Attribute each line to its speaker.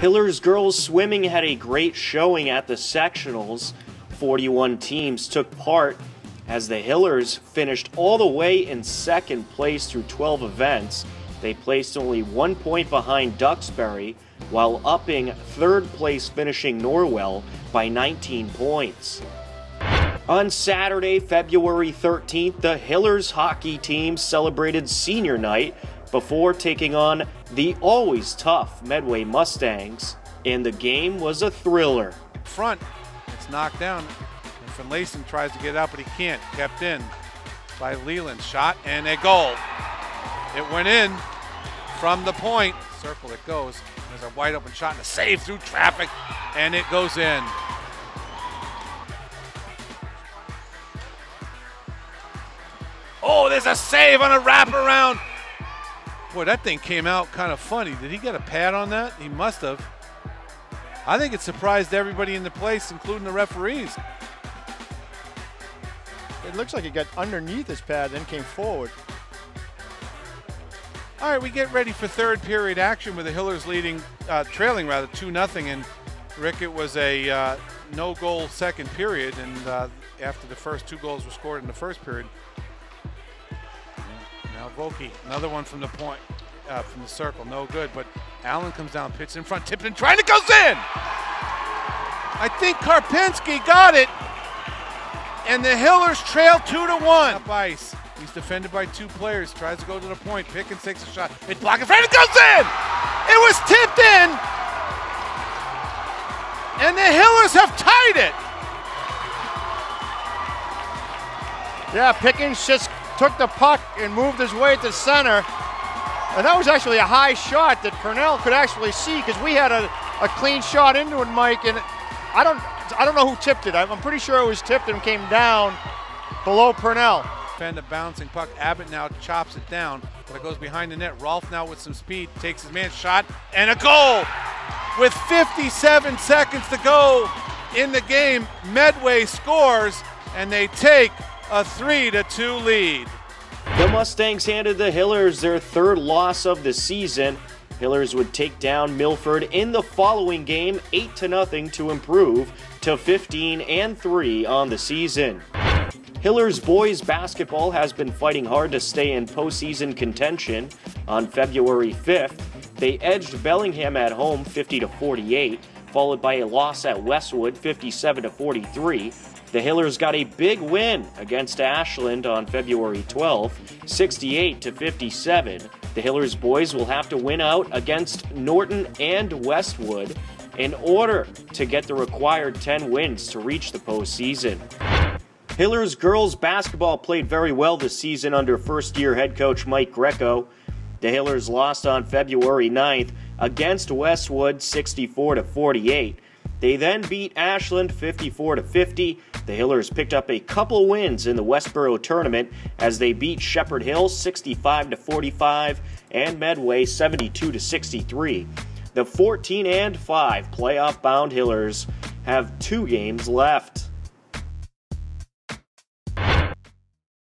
Speaker 1: Hillers girls swimming had a great showing at the sectionals. 41 teams took part as the Hillers finished all the way in second place through 12 events. They placed only one point behind Duxbury, while upping third place finishing Norwell by 19 points. On Saturday, February 13th, the Hillers hockey team celebrated senior night before taking on the always tough Medway Mustangs, and the game was a thriller.
Speaker 2: Front, it's knocked down. And Finlayson tries to get out, but he can't. Kept in by Leland. Shot and a goal. It went in from the point. Circle it goes. There's a wide open shot and a save through traffic, and it goes in. Oh, there's a save on a wraparound. Boy, that thing came out kind of funny. Did he get a pad on that? He must have. I think it surprised everybody in the place, including the referees.
Speaker 3: It looks like it got underneath his pad, then came forward.
Speaker 2: All right, we get ready for third period action with the Hillers leading, uh, trailing rather, 2 nothing. And Rick, it was a uh, no goal second period. And uh, after the first two goals were scored in the first period, now Volke, another one from the point, uh, from the circle, no good. But Allen comes down, pitches in front, tipped and trying, to goes in. I think Karpinski got it, and the Hillers trail two to one. Up ice, he's defended by two players. Tries to go to the point. Pickens takes a shot. It's blocked in front. It goes in. It was tipped in, and the Hillers have tied it.
Speaker 3: Yeah, Pickens just took the puck and moved his way to center. And that was actually a high shot that Purnell could actually see because we had a, a clean shot into it, Mike. And I don't I don't know who tipped it. I'm pretty sure it was tipped and came down below Purnell.
Speaker 2: Defend a bouncing puck. Abbott now chops it down, but it goes behind the net. Rolf now with some speed takes his man shot and a goal. With 57 seconds to go in the game, Medway scores and they take a 3 to 2 lead.
Speaker 1: The Mustangs handed the Hillers their third loss of the season. Hillers would take down Milford in the following game 8 to nothing to improve to 15 and 3 on the season. Hillers boys basketball has been fighting hard to stay in postseason contention. On February 5th, they edged Bellingham at home 50 to 48, followed by a loss at Westwood 57 to 43. The Hillers got a big win against Ashland on February 12th, 68 to 57. The Hillers boys will have to win out against Norton and Westwood in order to get the required 10 wins to reach the postseason. Hillers girls basketball played very well this season under first year head coach Mike Greco. The Hillers lost on February 9th against Westwood 64 to 48. They then beat Ashland 54 to 50. The Hillers picked up a couple wins in the Westboro tournament as they beat Shepherd Hill 65 to 45 and Medway 72 to 63. The 14 and 5 playoff bound Hillers have two games left.